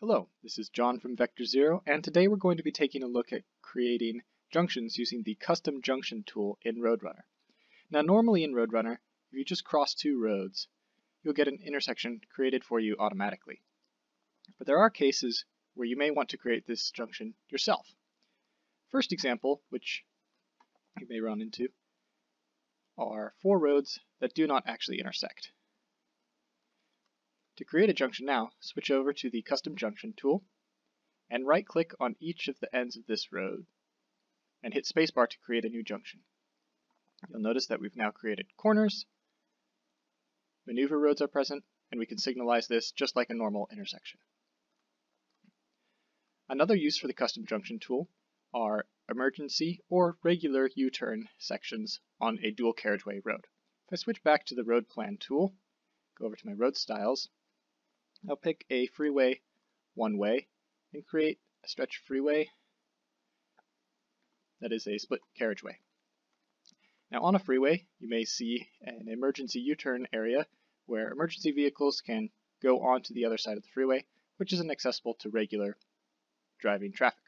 Hello, this is John from Vector Zero, and today we're going to be taking a look at creating junctions using the Custom Junction tool in Roadrunner. Now normally in Roadrunner, if you just cross two roads, you'll get an intersection created for you automatically. But there are cases where you may want to create this junction yourself. First example, which you may run into, are four roads that do not actually intersect. To create a junction now, switch over to the Custom Junction tool and right-click on each of the ends of this road and hit spacebar to create a new junction. You'll notice that we've now created corners, maneuver roads are present, and we can signalize this just like a normal intersection. Another use for the Custom Junction tool are emergency or regular U-turn sections on a dual carriageway road. If I switch back to the Road Plan tool, go over to my road styles, I'll pick a freeway one way and create a stretch freeway that is a split carriageway. Now on a freeway, you may see an emergency U-turn area where emergency vehicles can go onto the other side of the freeway, which is inaccessible to regular driving traffic.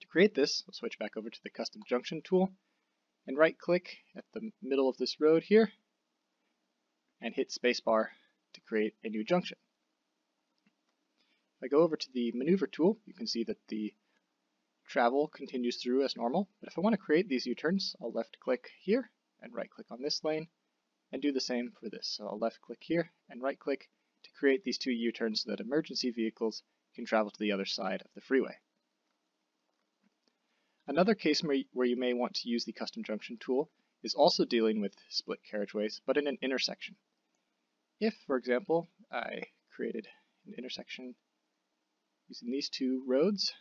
To create this, we'll switch back over to the Custom Junction tool and right click at the middle of this road here and hit spacebar to create a new junction. I go over to the maneuver tool, you can see that the travel continues through as normal. But if I want to create these U-turns, I'll left click here and right click on this lane and do the same for this. So I'll left click here and right click to create these two U-turns so that emergency vehicles can travel to the other side of the freeway. Another case where you may want to use the custom junction tool is also dealing with split carriageways, but in an intersection. If, for example, I created an intersection using these two roads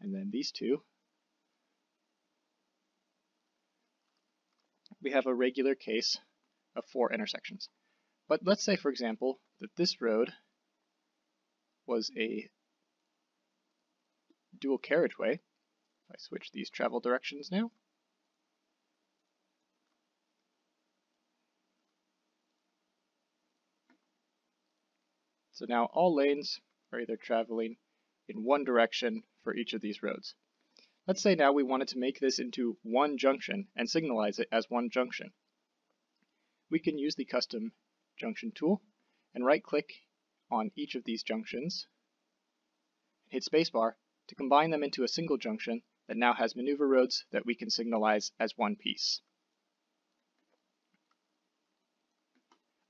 and then these two, we have a regular case of four intersections. But let's say, for example, that this road was a dual carriageway. If I switch these travel directions now, So now all lanes are either traveling in one direction for each of these roads. Let's say now we wanted to make this into one junction and signalize it as one junction. We can use the custom junction tool and right click on each of these junctions, and hit spacebar to combine them into a single junction that now has maneuver roads that we can signalize as one piece.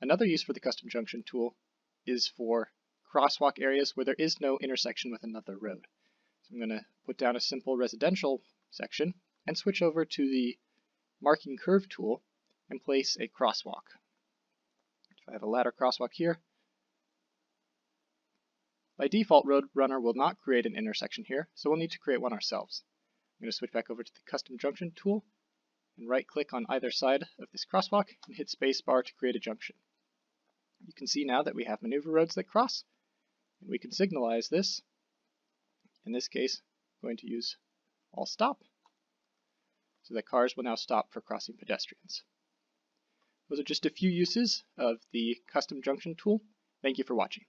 Another use for the custom junction tool is for crosswalk areas where there is no intersection with another road. So I'm going to put down a simple residential section and switch over to the marking curve tool and place a crosswalk. If I have a ladder crosswalk here, by default Roadrunner will not create an intersection here, so we'll need to create one ourselves. I'm going to switch back over to the custom junction tool and right click on either side of this crosswalk and hit spacebar to create a junction. You can see now that we have maneuver roads that cross, and we can signalize this, in this case, I'm going to use all stop, so that cars will now stop for crossing pedestrians. Those are just a few uses of the custom junction tool. Thank you for watching.